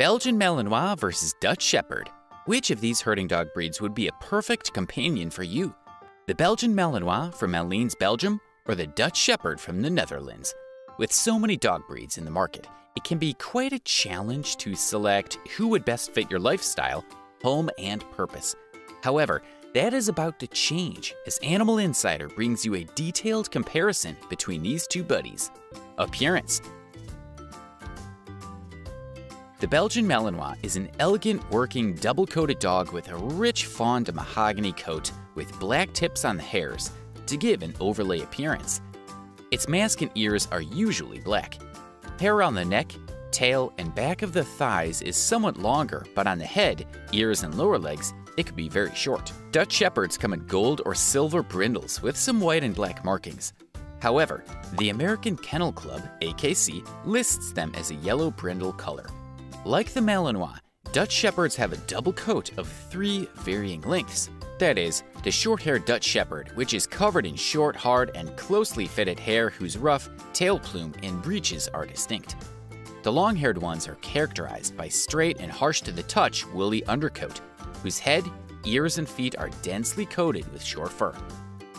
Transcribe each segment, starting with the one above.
Belgian Malinois versus Dutch Shepherd. Which of these herding dog breeds would be a perfect companion for you? The Belgian Malinois from Malines, Belgium, or the Dutch Shepherd from the Netherlands? With so many dog breeds in the market, it can be quite a challenge to select who would best fit your lifestyle, home, and purpose. However, that is about to change as Animal Insider brings you a detailed comparison between these two buddies. Appearance The Belgian Malinois is an elegant working double coated dog with a rich fawn to mahogany coat with black tips on the hairs to give an overlay appearance. Its mask and ears are usually black. Hair on the neck, tail, and back of the thighs is somewhat longer, but on the head, ears, and lower legs, it could be very short. Dutch Shepherds come in gold or silver brindles with some white and black markings. However, the American Kennel Club, AKC, lists them as a yellow brindle color. Like the Malinois, Dutch Shepherds have a double coat of three varying lengths. That is, the short-haired Dutch Shepherd, which is covered in short, hard, and closely fitted hair whose ruff, tail plume, and breeches are distinct. The long-haired ones are characterized by straight and harsh to the touch woolly undercoat, whose head, ears, and feet are densely coated with short fur.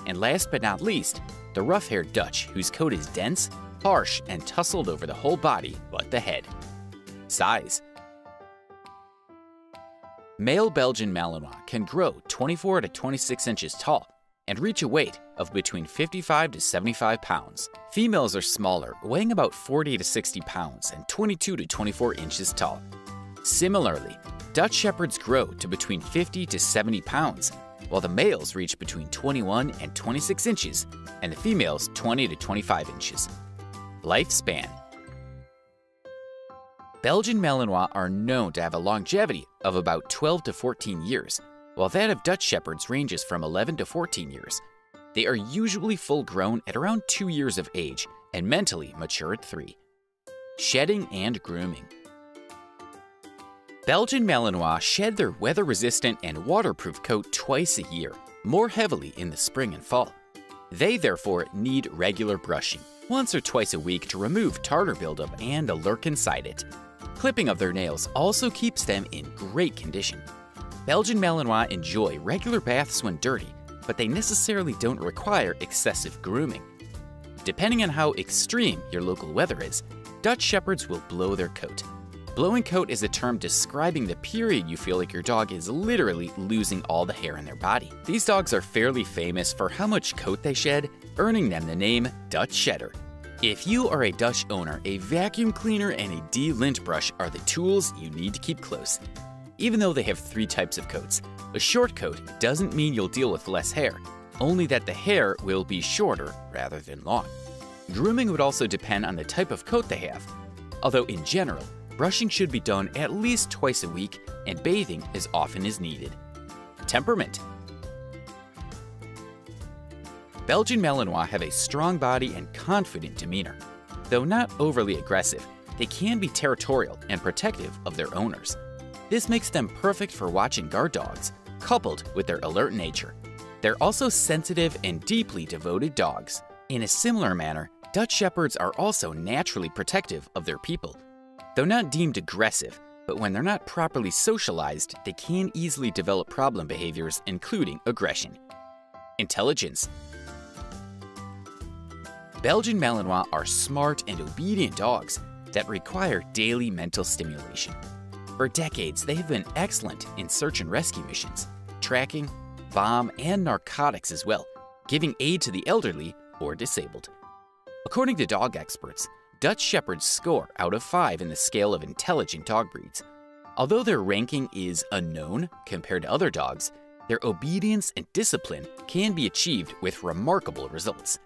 And last but not least, the rough haired Dutch, whose coat is dense, harsh, and tussled over the whole body but the head. Size Male Belgian Malinois can grow 24 to 26 inches tall and reach a weight of between 55 to 75 pounds. Females are smaller, weighing about 40 to 60 pounds and 22 to 24 inches tall. Similarly, Dutch Shepherds grow to between 50 to 70 pounds, while the males reach between 21 and 26 inches, and the females 20 to 25 inches. Lifespan Belgian Malinois are known to have a longevity of about 12 to 14 years, while that of Dutch Shepherds ranges from 11 to 14 years. They are usually full grown at around 2 years of age and mentally mature at 3. Shedding and grooming. Belgian Malinois shed their weather-resistant and waterproof coat twice a year, more heavily in the spring and fall. They therefore need regular brushing, once or twice a week to remove tartar buildup and a lurk inside it. Clipping of their nails also keeps them in great condition. Belgian Malinois enjoy regular baths when dirty, but they necessarily don't require excessive grooming. Depending on how extreme your local weather is, Dutch Shepherds will blow their coat, Blowing coat is a term describing the period you feel like your dog is literally losing all the hair in their body. These dogs are fairly famous for how much coat they shed, earning them the name Dutch Shedder. If you are a Dutch owner, a vacuum cleaner and a de-lint brush are the tools you need to keep close. Even though they have three types of coats, a short coat doesn't mean you'll deal with less hair, only that the hair will be shorter rather than long. Grooming would also depend on the type of coat they have, although in general, brushing should be done at least twice a week and bathing as often as needed. Temperament Belgian Malinois have a strong body and confident demeanor. Though not overly aggressive, they can be territorial and protective of their owners. This makes them perfect for watching guard dogs, coupled with their alert nature. They're also sensitive and deeply devoted dogs. In a similar manner, Dutch Shepherds are also naturally protective of their people, Though not deemed aggressive, but when they're not properly socialized, they can easily develop problem behaviors, including aggression. Intelligence Belgian Malinois are smart and obedient dogs that require daily mental stimulation. For decades, they have been excellent in search and rescue missions, tracking, bomb, and narcotics as well, giving aid to the elderly or disabled. According to dog experts, Dutch Shepherds score out of 5 in the scale of intelligent dog breeds. Although their ranking is unknown compared to other dogs, their obedience and discipline can be achieved with remarkable results.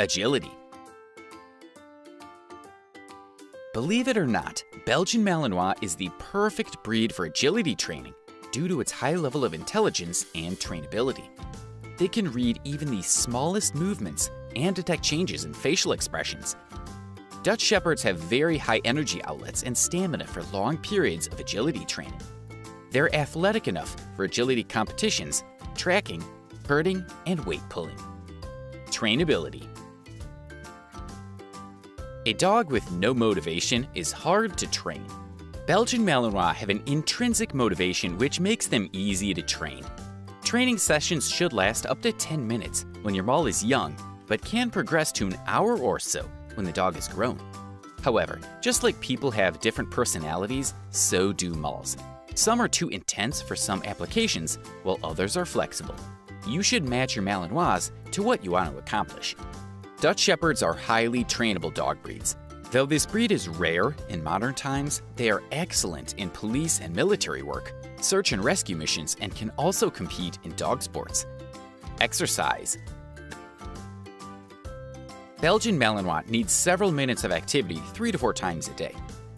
Agility Believe it or not, Belgian Malinois is the perfect breed for agility training due to its high level of intelligence and trainability. They can read even the smallest movements and detect changes in facial expressions, Dutch Shepherds have very high energy outlets and stamina for long periods of agility training. They're athletic enough for agility competitions, tracking, herding, and weight pulling. Trainability A dog with no motivation is hard to train. Belgian Malinois have an intrinsic motivation which makes them easy to train. Training sessions should last up to 10 minutes when your Mal is young, but can progress to an hour or so when the dog is grown. However, just like people have different personalities, so do Mals. Some are too intense for some applications, while others are flexible. You should match your Malinois to what you want to accomplish. Dutch Shepherds are highly trainable dog breeds. Though this breed is rare in modern times, they are excellent in police and military work, search and rescue missions, and can also compete in dog sports. Exercise Belgian Malinois needs several minutes of activity three to four times a day.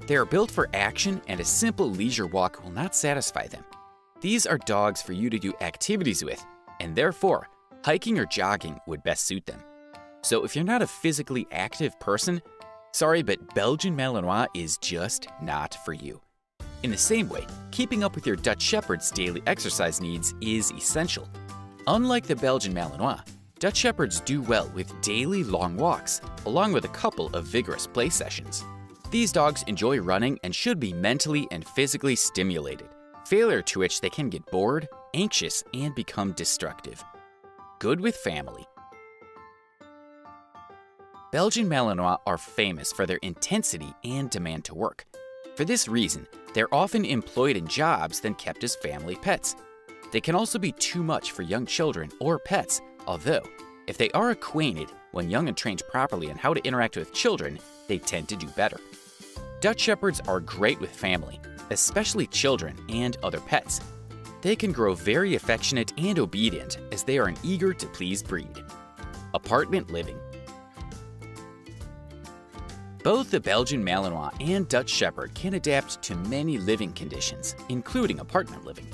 They are built for action, and a simple leisure walk will not satisfy them. These are dogs for you to do activities with, and therefore, hiking or jogging would best suit them. So if you're not a physically active person, sorry, but Belgian Malinois is just not for you. In the same way, keeping up with your Dutch Shepherd's daily exercise needs is essential. Unlike the Belgian Malinois, Dutch Shepherds do well with daily long walks, along with a couple of vigorous play sessions. These dogs enjoy running and should be mentally and physically stimulated, failure to which they can get bored, anxious, and become destructive. Good with family. Belgian Malinois are famous for their intensity and demand to work. For this reason, they're often employed in jobs than kept as family pets. They can also be too much for young children or pets, although, if they are acquainted when young and trained properly on how to interact with children, they tend to do better. Dutch Shepherds are great with family, especially children and other pets. They can grow very affectionate and obedient as they are an eager to please breed. Apartment living. Both the Belgian Malinois and Dutch Shepherd can adapt to many living conditions, including apartment living.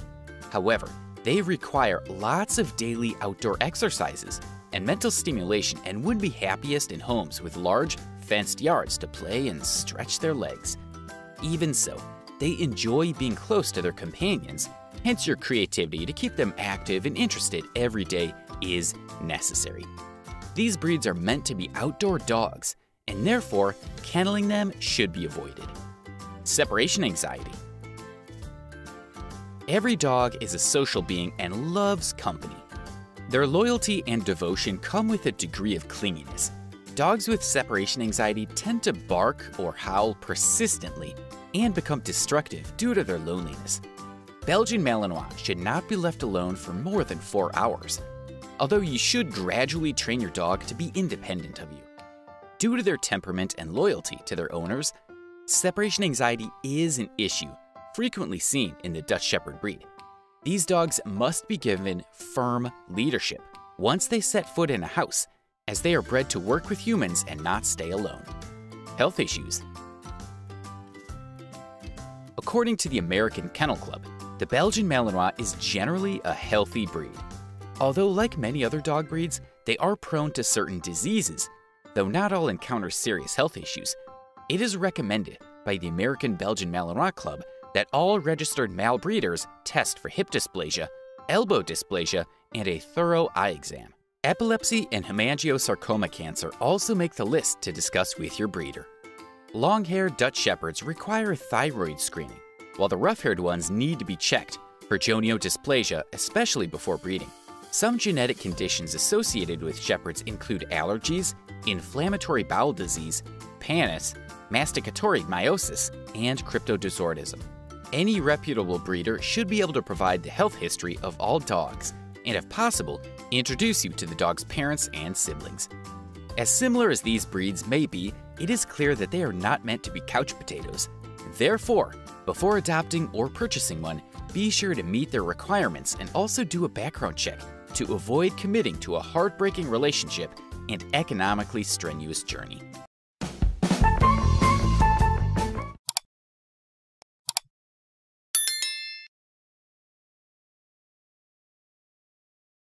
However, they require lots of daily outdoor exercises and mental stimulation and would be happiest in homes with large, fenced yards to play and stretch their legs. Even so, they enjoy being close to their companions, hence your creativity to keep them active and interested every day is necessary. These breeds are meant to be outdoor dogs, and therefore, kenneling them should be avoided. Separation anxiety. Every dog is a social being and loves company. Their loyalty and devotion come with a degree of clinginess. Dogs with separation anxiety tend to bark or howl persistently and become destructive due to their loneliness. Belgian Malinois should not be left alone for more than four hours, although you should gradually train your dog to be independent of you. Due to their temperament and loyalty to their owners, separation anxiety is an issue frequently seen in the Dutch Shepherd breed. These dogs must be given firm leadership once they set foot in a house, as they are bred to work with humans and not stay alone. Health issues. According to the American Kennel Club, the Belgian Malinois is generally a healthy breed. Although like many other dog breeds, they are prone to certain diseases Though not all encounter serious health issues, it is recommended by the American Belgian Malinois Club that all registered male breeders test for hip dysplasia, elbow dysplasia, and a thorough eye exam. Epilepsy and hemangiosarcoma cancer also make the list to discuss with your breeder. Long-haired Dutch Shepherds require thyroid screening, while the rough-haired ones need to be checked for gonio especially before breeding. Some genetic conditions associated with Shepherds include allergies, inflammatory bowel disease, pannus, masticatory myositis, and cryptorchidism. Any reputable breeder should be able to provide the health history of all dogs, and if possible, introduce you to the dog's parents and siblings. As similar as these breeds may be, it is clear that they are not meant to be couch potatoes. Therefore, before adopting or purchasing one, be sure to meet their requirements and also do a background check to avoid committing to a heartbreaking relationship and economically strenuous journey.